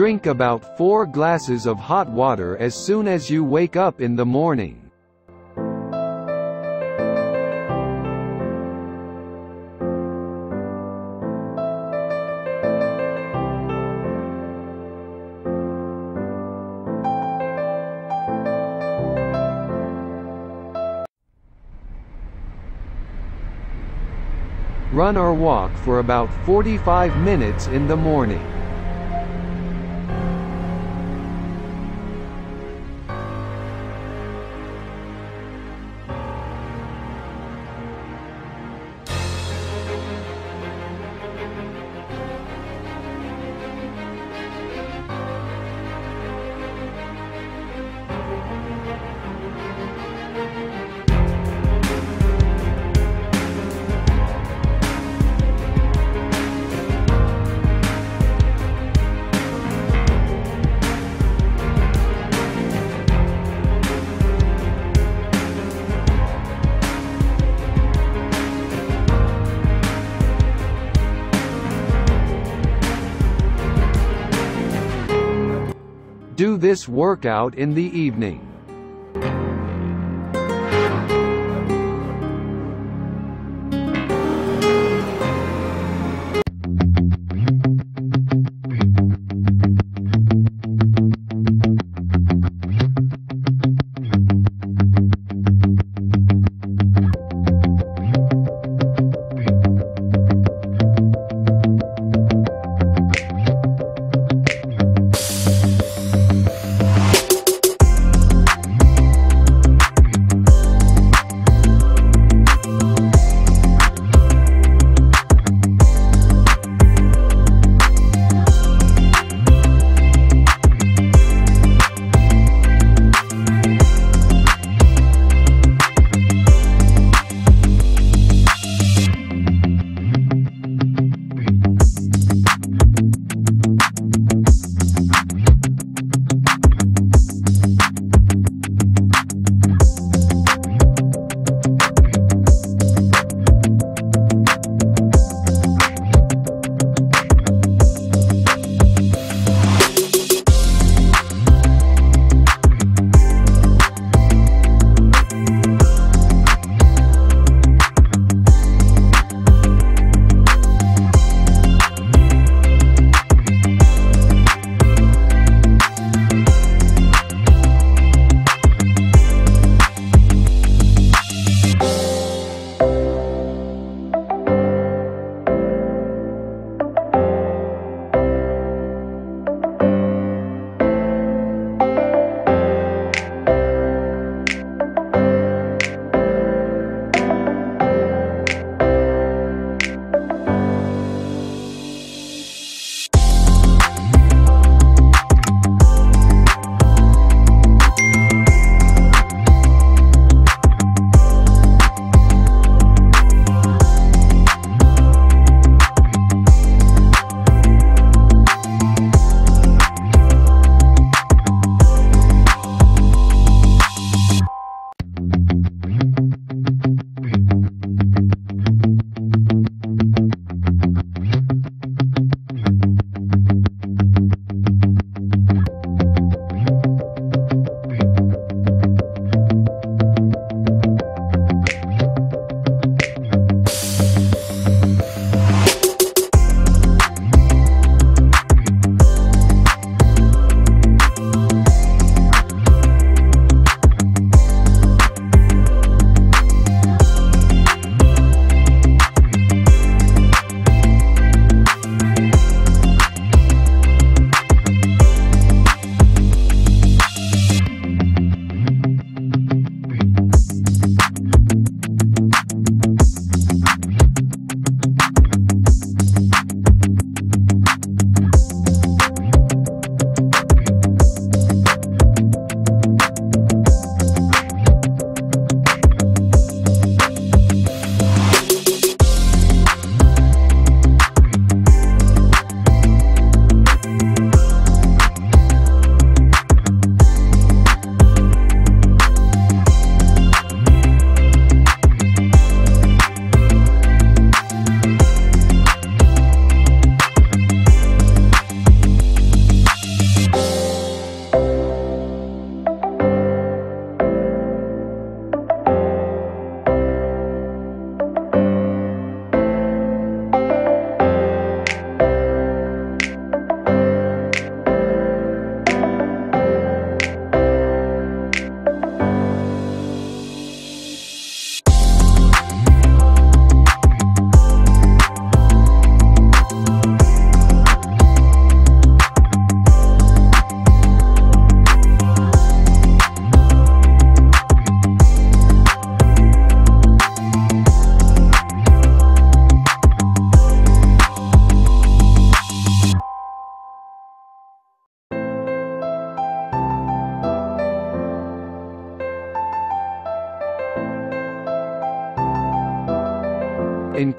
Drink about 4 glasses of hot water as soon as you wake up in the morning. Run or walk for about 45 minutes in the morning. This workout in the evening.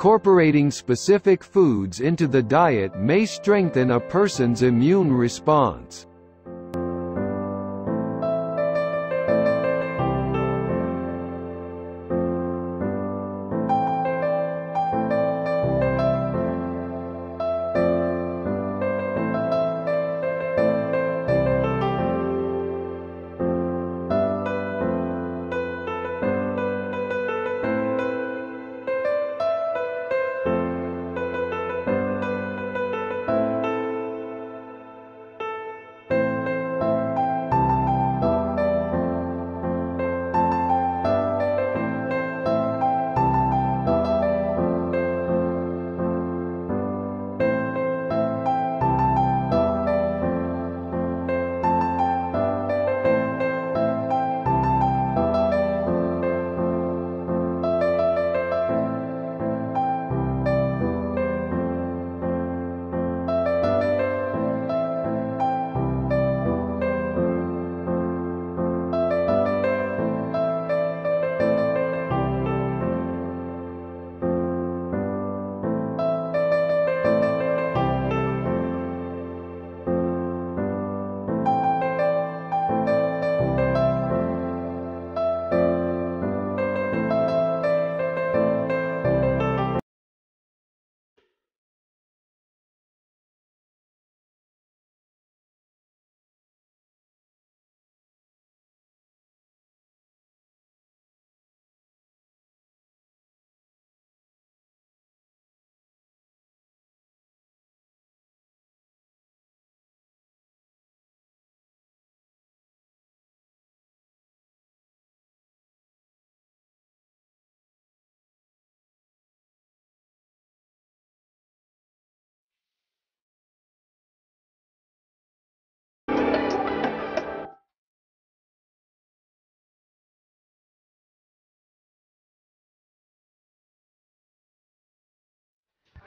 Incorporating specific foods into the diet may strengthen a person's immune response.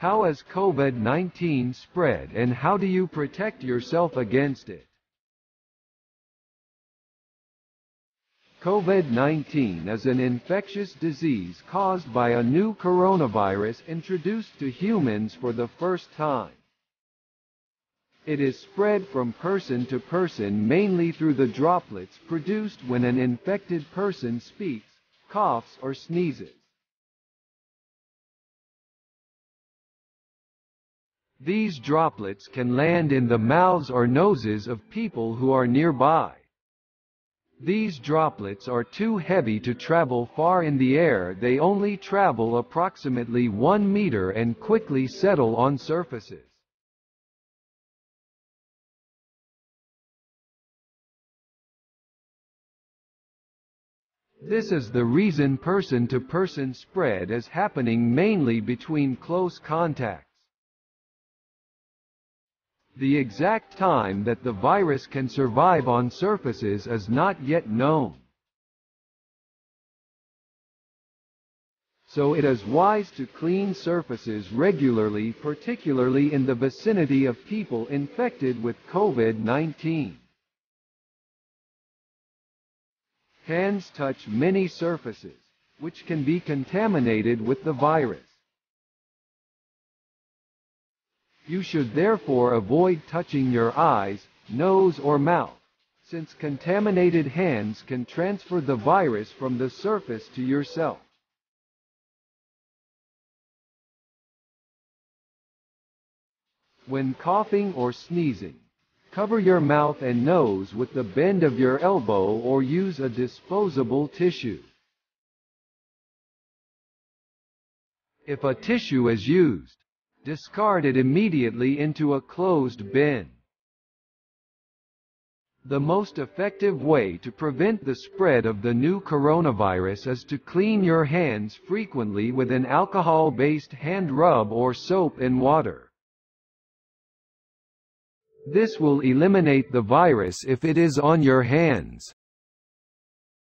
How has COVID-19 spread and how do you protect yourself against it? COVID-19 is an infectious disease caused by a new coronavirus introduced to humans for the first time. It is spread from person to person mainly through the droplets produced when an infected person speaks, coughs or sneezes. These droplets can land in the mouths or noses of people who are nearby. These droplets are too heavy to travel far in the air they only travel approximately 1 meter and quickly settle on surfaces. This is the reason person-to-person -person spread is happening mainly between close contacts. The exact time that the virus can survive on surfaces is not yet known. So it is wise to clean surfaces regularly particularly in the vicinity of people infected with COVID-19. Hands touch many surfaces, which can be contaminated with the virus. You should therefore avoid touching your eyes, nose or mouth, since contaminated hands can transfer the virus from the surface to yourself. When coughing or sneezing, cover your mouth and nose with the bend of your elbow or use a disposable tissue. If a tissue is used, discard it immediately into a closed bin. The most effective way to prevent the spread of the new coronavirus is to clean your hands frequently with an alcohol-based hand rub or soap and water. This will eliminate the virus if it is on your hands.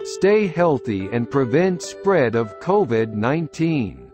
Stay healthy and prevent spread of COVID-19.